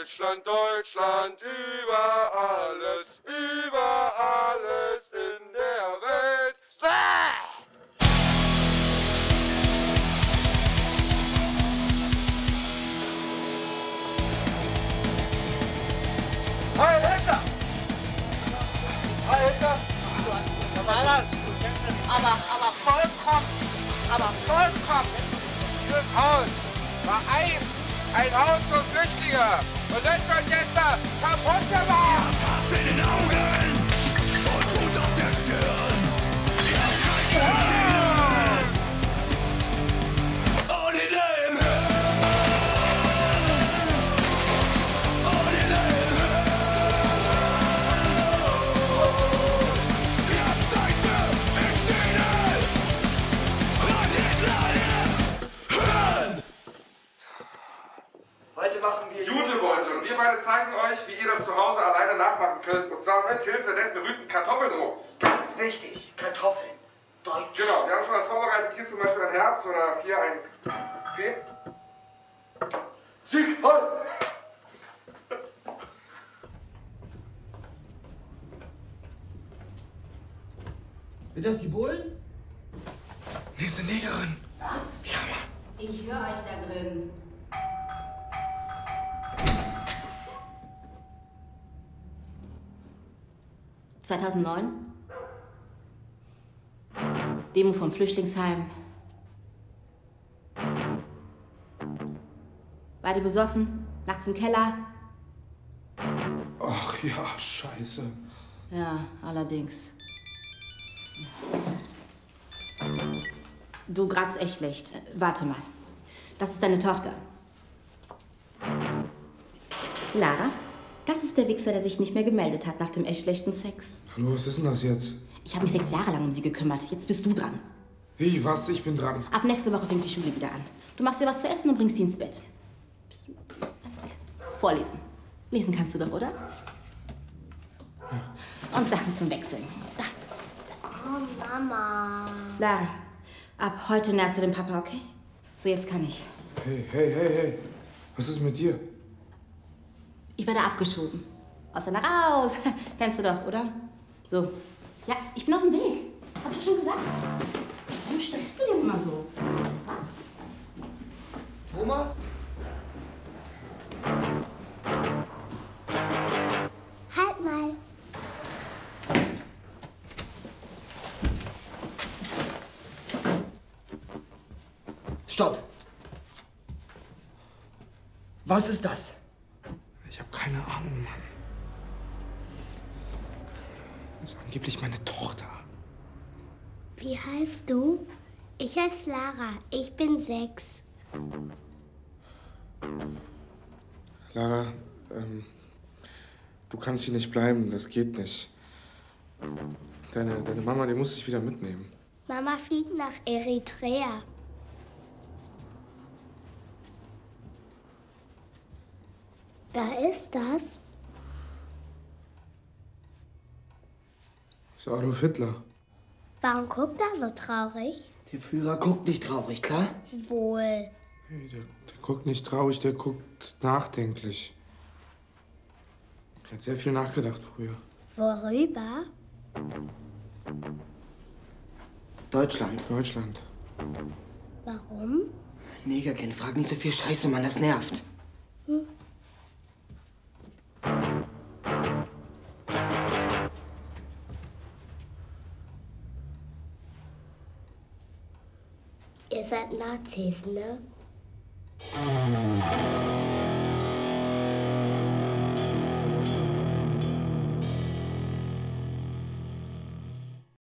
Deutschland, Deutschland, über alles, über alles in der Welt. Heil Hitler! Heil Hitler! Da war das. Aber, aber vollkommen, aber vollkommen. Dieses Haus war einst ein Haus für Flüchtlinge. Und das wird jetzt kaputt gemacht. Hass machen wir Jutebeutel. Und wir beide zeigen euch, wie ihr das zu Hause alleine nachmachen könnt. Und zwar mit Hilfe des berühmten Kartoffeldrucks. ganz wichtig, Kartoffeln. Deutsch. Genau, wir haben schon was vorbereitet. Hier zum Beispiel ein Herz oder hier ein P. Sieg, Heil! Sind das die Bullen? Nächste Negerin. Ich höre euch da drin. ...2009. Demo vom Flüchtlingsheim. Beide besoffen, nachts im Keller. Ach ja, scheiße. Ja, allerdings. Du Graz echt schlecht. Warte mal. Das ist deine Tochter. Lara, das ist der Wichser, der sich nicht mehr gemeldet hat nach dem echt schlechten Sex. Hallo, was ist denn das jetzt? Ich habe mich sechs Jahre lang um sie gekümmert. Jetzt bist du dran. Wie, was? Ich bin dran. Ab nächste Woche fängt die Schule wieder an. Du machst dir was zu essen und bringst sie ins Bett. Vorlesen. Lesen kannst du doch, oder? Und Sachen zum Wechseln. Da. Oh, Mama. Lara, ab heute nährst du den Papa, okay? So, jetzt kann ich. Hey, hey, hey, hey. Was ist mit dir? Ich werde abgeschoben. Aus der raus. Kennst du doch, oder? So. Ja, ich bin auf dem Weg. Hab ich schon gesagt. Warum stresst du denn immer so? Thomas? Halt mal. Stopp! Was ist das? Ich habe keine Ahnung, Mann. Das ist angeblich meine Tochter. Wie heißt du? Ich heiße Lara. Ich bin sechs. Lara, ähm, du kannst hier nicht bleiben. Das geht nicht. Deine, deine Mama, die muss dich wieder mitnehmen. Mama fliegt nach Eritrea. Wer ist das? Das ist Adolf Hitler. Warum guckt er so traurig? Der Führer guckt nicht traurig, klar? Wohl. Hey, der, der guckt nicht traurig, der guckt nachdenklich. Er hat sehr viel nachgedacht früher. Worüber? Deutschland. Deutschland. Warum? Negerkind, frag nicht so viel Scheiße, Mann, das nervt. is that Nazis, no?